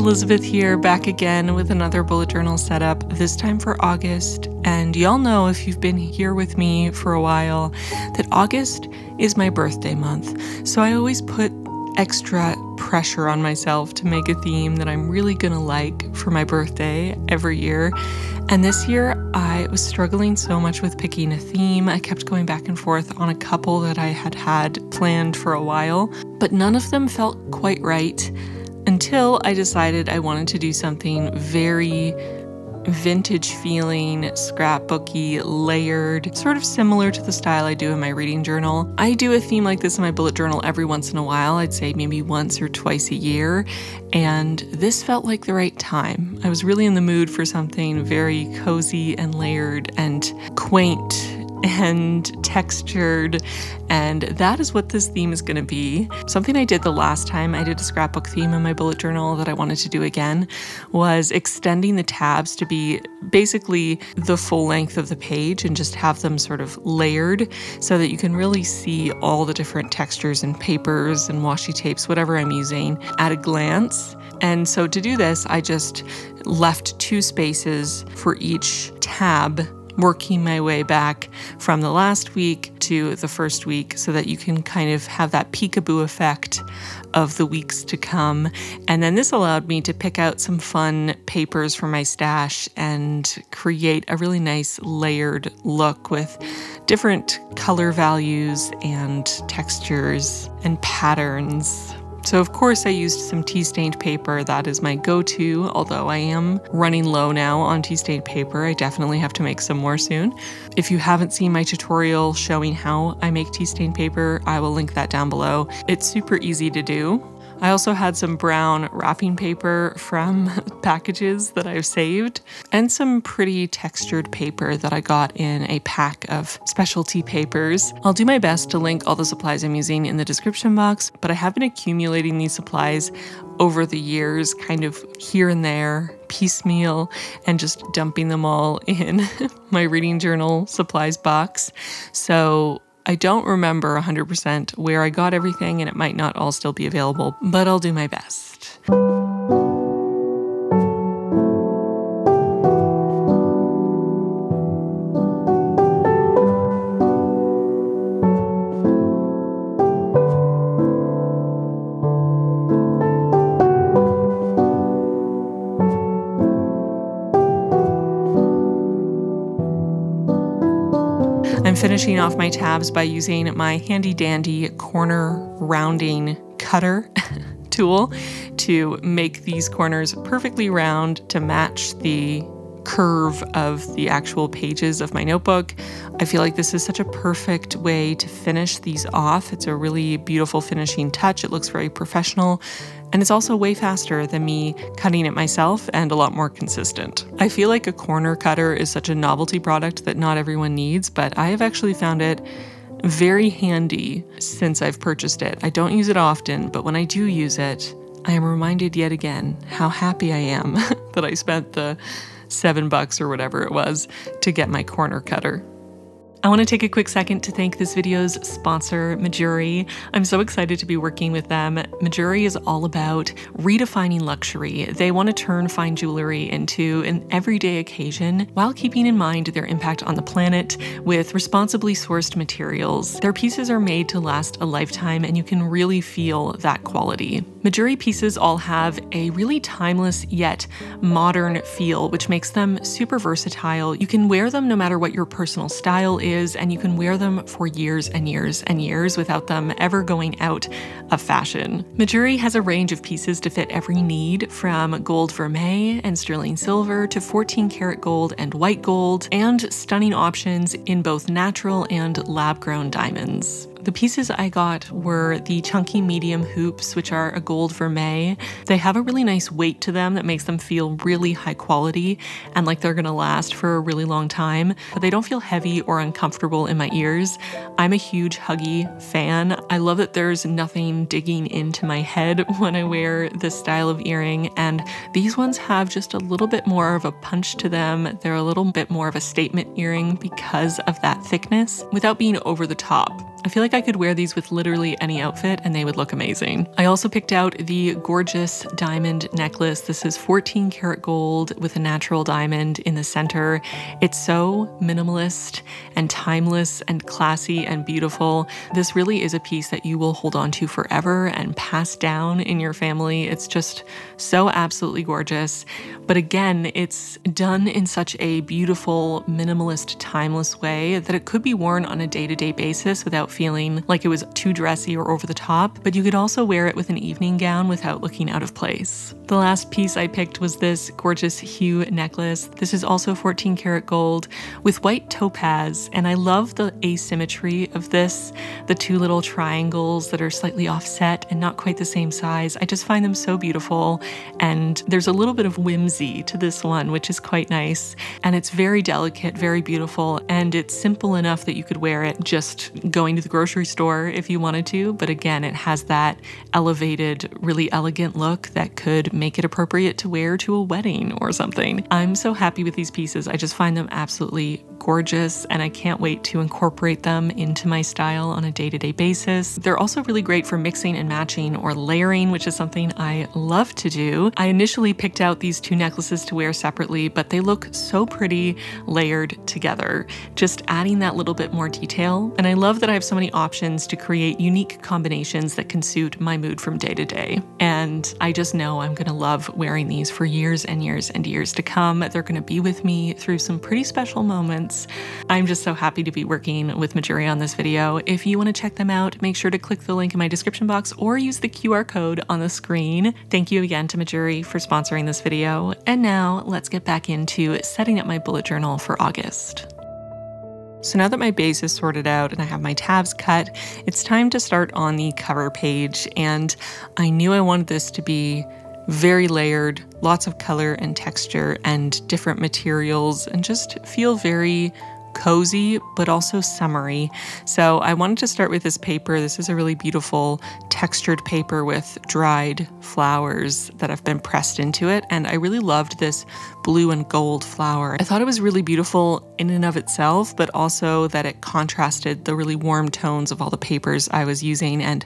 Elizabeth here, back again with another bullet journal setup, this time for August. And y'all know if you've been here with me for a while that August is my birthday month. So I always put extra pressure on myself to make a theme that I'm really gonna like for my birthday every year. And this year, I was struggling so much with picking a theme. I kept going back and forth on a couple that I had had planned for a while, but none of them felt quite right until I decided I wanted to do something very vintage feeling, scrapbooky, layered, sort of similar to the style I do in my reading journal. I do a theme like this in my bullet journal every once in a while, I'd say maybe once or twice a year, and this felt like the right time. I was really in the mood for something very cozy and layered and quaint and textured, and that is what this theme is going to be. Something I did the last time I did a scrapbook theme in my bullet journal that I wanted to do again was extending the tabs to be basically the full length of the page and just have them sort of layered so that you can really see all the different textures and papers and washi tapes, whatever I'm using, at a glance. And so to do this, I just left two spaces for each tab working my way back from the last week to the first week so that you can kind of have that peekaboo effect of the weeks to come. And then this allowed me to pick out some fun papers from my stash and create a really nice layered look with different color values and textures and patterns. So of course I used some tea stained paper. That is my go-to, although I am running low now on tea stained paper. I definitely have to make some more soon. If you haven't seen my tutorial showing how I make tea stained paper, I will link that down below. It's super easy to do. I also had some brown wrapping paper from packages that I've saved, and some pretty textured paper that I got in a pack of specialty papers. I'll do my best to link all the supplies I'm using in the description box, but I have been accumulating these supplies over the years, kind of here and there, piecemeal, and just dumping them all in my reading journal supplies box. So I don't remember 100% where I got everything, and it might not all still be available, but I'll do my best. I'm finishing off my tabs by using my handy dandy corner rounding cutter tool to make these corners perfectly round to match the curve of the actual pages of my notebook. I feel like this is such a perfect way to finish these off. It's a really beautiful finishing touch. It looks very professional. And it's also way faster than me cutting it myself and a lot more consistent. I feel like a corner cutter is such a novelty product that not everyone needs, but I have actually found it very handy since I've purchased it. I don't use it often, but when I do use it, I am reminded yet again how happy I am that I spent the seven bucks or whatever it was to get my corner cutter. I want to take a quick second to thank this video's sponsor, Mejuri. I'm so excited to be working with them. Mejuri is all about redefining luxury. They want to turn fine jewelry into an everyday occasion while keeping in mind their impact on the planet with responsibly sourced materials. Their pieces are made to last a lifetime and you can really feel that quality. Mejuri pieces all have a really timeless yet modern feel, which makes them super versatile. You can wear them no matter what your personal style is is, and you can wear them for years and years and years without them ever going out of fashion. Mejuri has a range of pieces to fit every need, from gold vermeil and sterling silver to 14 karat gold and white gold, and stunning options in both natural and lab grown diamonds. The pieces I got were the chunky medium hoops, which are a gold vermeil. They have a really nice weight to them that makes them feel really high quality and like they're gonna last for a really long time, but they don't feel heavy or uncomfortable in my ears. I'm a huge huggy fan. I love that there's nothing digging into my head when I wear this style of earring, and these ones have just a little bit more of a punch to them. They're a little bit more of a statement earring because of that thickness without being over the top. I feel like I could wear these with literally any outfit and they would look amazing. I also picked out the gorgeous diamond necklace. This is 14 karat gold with a natural diamond in the center. It's so minimalist and timeless and classy and beautiful. This really is a piece that you will hold on to forever and pass down in your family. It's just so absolutely gorgeous. But again, it's done in such a beautiful, minimalist, timeless way that it could be worn on a day to day basis without feeling like it was too dressy or over the top, but you could also wear it with an evening gown without looking out of place. The last piece I picked was this gorgeous hue necklace. This is also 14 karat gold with white topaz, and I love the asymmetry of this. The two little triangles that are slightly offset and not quite the same size. I just find them so beautiful, and there's a little bit of whimsy to this one, which is quite nice. And it's very delicate, very beautiful, and it's simple enough that you could wear it just going to the grocery store if you wanted to. But again, it has that elevated, really elegant look that could make it appropriate to wear to a wedding or something. I'm so happy with these pieces. I just find them absolutely gorgeous and I can't wait to incorporate them into my style on a day to day basis. They're also really great for mixing and matching or layering, which is something I love to do. I initially picked out these two necklaces to wear separately, but they look so pretty layered together, just adding that little bit more detail. And I love that I have so many options to create unique combinations that can suit my mood from day to day. And I just know I'm gonna love wearing these for years and years and years to come. They're gonna be with me through some pretty special moments. I'm just so happy to be working with Mejuri on this video. If you wanna check them out, make sure to click the link in my description box or use the QR code on the screen. Thank you again to Mejuri for sponsoring this video. And now let's get back into setting up my bullet journal for August. So now that my base is sorted out and I have my tabs cut, it's time to start on the cover page. And I knew I wanted this to be very layered, lots of color and texture and different materials, and just feel very cozy, but also summery. So I wanted to start with this paper. This is a really beautiful textured paper with dried flowers that have been pressed into it. And I really loved this blue and gold flower. I thought it was really beautiful in and of itself, but also that it contrasted the really warm tones of all the papers I was using and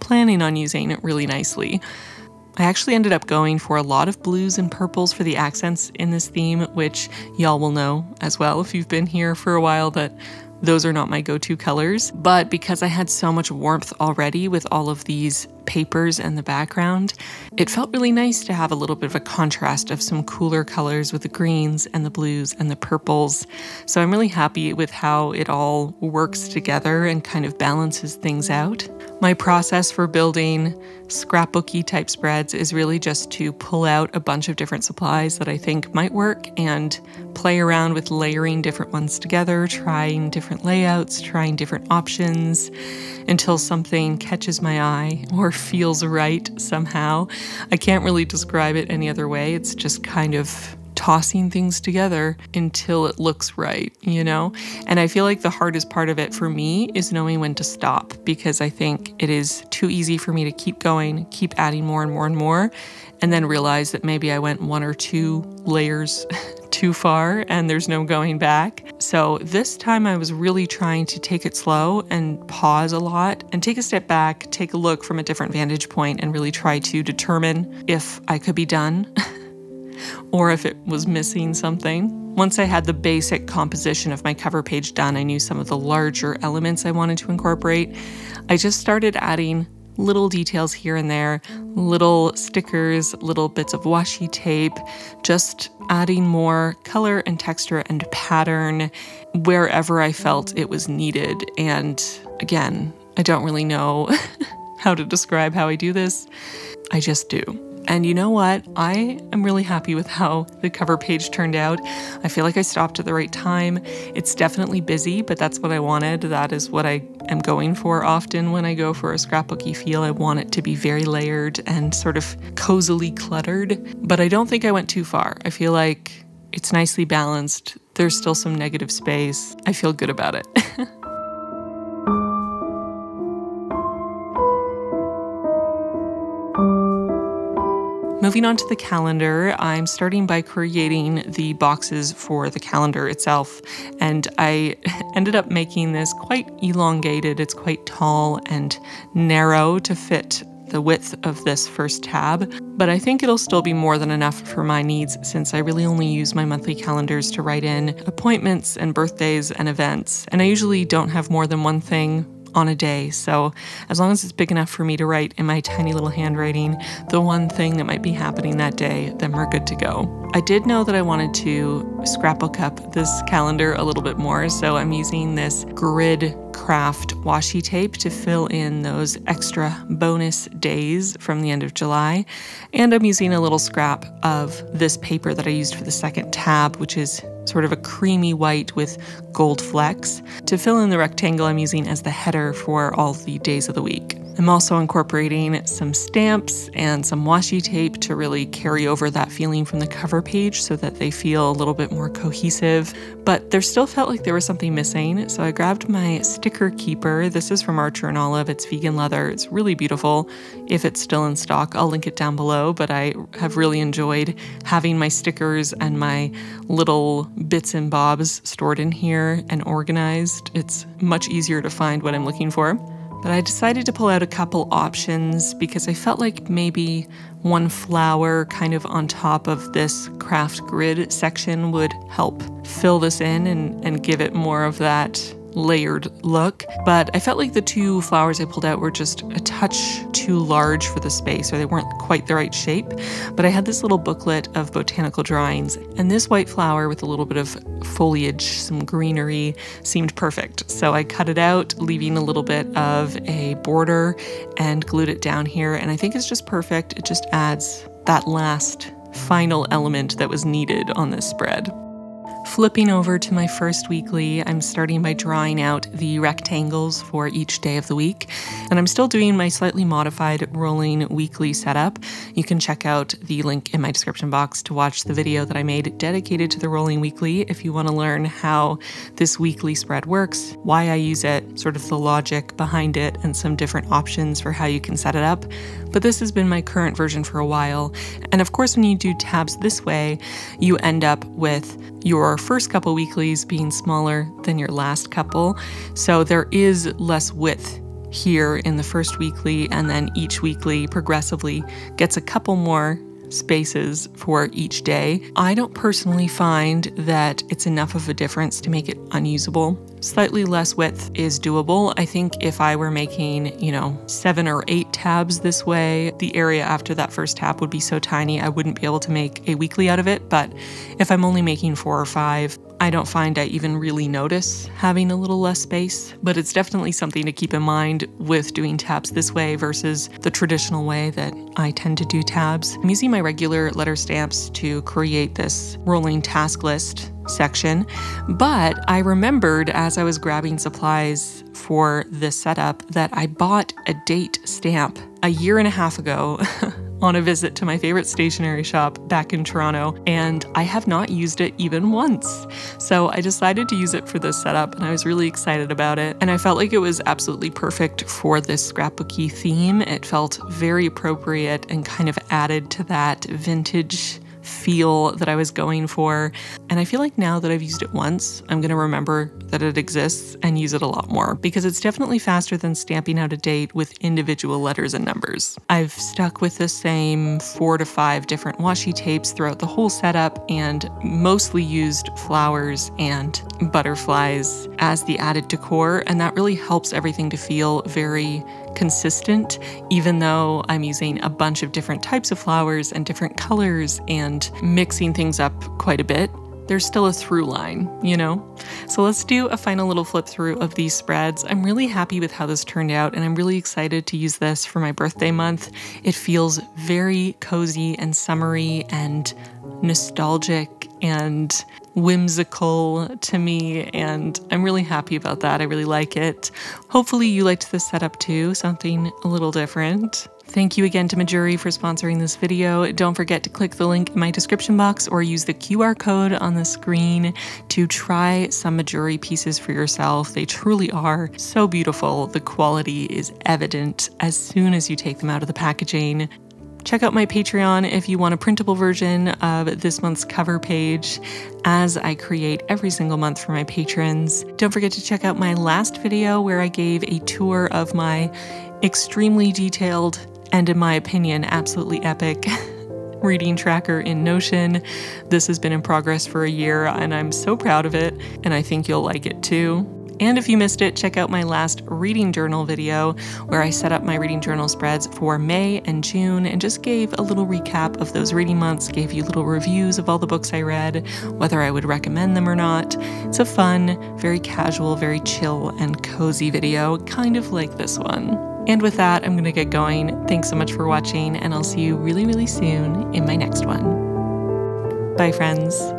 planning on using it really nicely. I actually ended up going for a lot of blues and purples for the accents in this theme, which y'all will know as well if you've been here for a while that those are not my go to colors. But because I had so much warmth already with all of these papers and the background, it felt really nice to have a little bit of a contrast of some cooler colors with the greens and the blues and the purples. So I'm really happy with how it all works together and kind of balances things out. My process for building scrapbooky type spreads is really just to pull out a bunch of different supplies that I think might work and play around with layering different ones together, trying different layouts, trying different options until something catches my eye or feels right somehow. I can't really describe it any other way. It's just kind of tossing things together until it looks right, you know? And I feel like the hardest part of it for me is knowing when to stop because I think it is too easy for me to keep going, keep adding more and more and more, and then realize that maybe I went one or two layers too far and there's no going back. So this time I was really trying to take it slow and pause a lot and take a step back, take a look from a different vantage point, and really try to determine if I could be done. or if it was missing something. Once I had the basic composition of my cover page done, I knew some of the larger elements I wanted to incorporate. I just started adding little details here and there, little stickers, little bits of washi tape, just adding more color and texture and pattern wherever I felt it was needed. And again, I don't really know how to describe how I do this. I just do. And you know what? I am really happy with how the cover page turned out. I feel like I stopped at the right time. It's definitely busy, but that's what I wanted. That is what I am going for often when I go for a scrapbooky feel. I want it to be very layered and sort of cozily cluttered. But I don't think I went too far. I feel like it's nicely balanced. There's still some negative space. I feel good about it. Moving on to the calendar, I'm starting by creating the boxes for the calendar itself. And I ended up making this quite elongated. It's quite tall and narrow to fit the width of this first tab, but I think it'll still be more than enough for my needs since I really only use my monthly calendars to write in appointments and birthdays and events. And I usually don't have more than one thing on a day. So, as long as it's big enough for me to write in my tiny little handwriting the one thing that might be happening that day, then we're good to go. I did know that I wanted to scrapbook up this calendar a little bit more, so I'm using this grid craft washi tape to fill in those extra bonus days from the end of July. And I'm using a little scrap of this paper that I used for the second tab, which is sort of a creamy white with gold flecks. To fill in the rectangle I'm using as the header for all the days of the week. I'm also incorporating some stamps and some washi tape to really carry over that feeling from the cover page so that they feel a little bit more cohesive. But there still felt like there was something missing, so I grabbed my sticker keeper. This is from Archer and Olive. It's vegan leather. It's really beautiful. If it's still in stock, I'll link it down below. But I have really enjoyed having my stickers and my little bits and bobs stored in here and organized. It's much easier to find what I'm looking for. But I decided to pull out a couple options because I felt like maybe one flower kind of on top of this craft grid section would help fill this in and, and give it more of that layered look, but I felt like the two flowers I pulled out were just a touch too large for the space, or they weren't quite the right shape. But I had this little booklet of botanical drawings, and this white flower with a little bit of foliage, some greenery, seemed perfect. So I cut it out, leaving a little bit of a border and glued it down here, and I think it's just perfect. It just adds that last final element that was needed on this spread. Flipping over to my first weekly, I'm starting by drawing out the rectangles for each day of the week, and I'm still doing my slightly modified rolling weekly setup. You can check out the link in my description box to watch the video that I made dedicated to the rolling weekly if you want to learn how this weekly spread works, why I use it, sort of the logic behind it, and some different options for how you can set it up. But this has been my current version for a while, and of course, when you do tabs this way, you end up with your first couple weeklies being smaller than your last couple. So there is less width here in the first weekly, and then each weekly progressively gets a couple more spaces for each day. I don't personally find that it's enough of a difference to make it unusable. Slightly less width is doable. I think if I were making, you know, seven or eight tabs this way, the area after that first tab would be so tiny I wouldn't be able to make a weekly out of it. But if I'm only making four or five, I don't find I even really notice having a little less space, but it's definitely something to keep in mind with doing tabs this way versus the traditional way that I tend to do tabs. I'm using my regular letter stamps to create this rolling task list section, but I remembered as I was grabbing supplies for this setup that I bought a date stamp a year and a half ago. on a visit to my favorite stationery shop back in Toronto, and I have not used it even once. So I decided to use it for this setup, and I was really excited about it. And I felt like it was absolutely perfect for this scrapbooky theme. It felt very appropriate and kind of added to that vintage feel that I was going for. And I feel like now that I've used it once, I'm going to remember that it exists and use it a lot more because it's definitely faster than stamping out a date with individual letters and numbers. I've stuck with the same four to five different washi tapes throughout the whole setup and mostly used flowers and butterflies as the added decor, and that really helps everything to feel very consistent, even though I'm using a bunch of different types of flowers and different colors and mixing things up quite a bit there's still a through line, you know? So let's do a final little flip through of these spreads. I'm really happy with how this turned out, and I'm really excited to use this for my birthday month. It feels very cozy and summery and nostalgic and whimsical to me, and I'm really happy about that. I really like it. Hopefully, you liked this setup too, something a little different. Thank you again to Mejuri for sponsoring this video. Don't forget to click the link in my description box or use the QR code on the screen to try some Mejuri pieces for yourself. They truly are so beautiful. The quality is evident as soon as you take them out of the packaging Check out my Patreon if you want a printable version of this month's cover page as I create every single month for my patrons. Don't forget to check out my last video where I gave a tour of my extremely detailed and, in my opinion, absolutely epic reading tracker in Notion. This has been in progress for a year and I'm so proud of it, and I think you'll like it too. And if you missed it, check out my last reading journal video where I set up my reading journal spreads for May and June and just gave a little recap of those reading months, gave you little reviews of all the books I read, whether I would recommend them or not. It's a fun, very casual, very chill, and cozy video, kind of like this one. And with that, I'm going to get going. Thanks so much for watching, and I'll see you really, really soon in my next one. Bye, friends.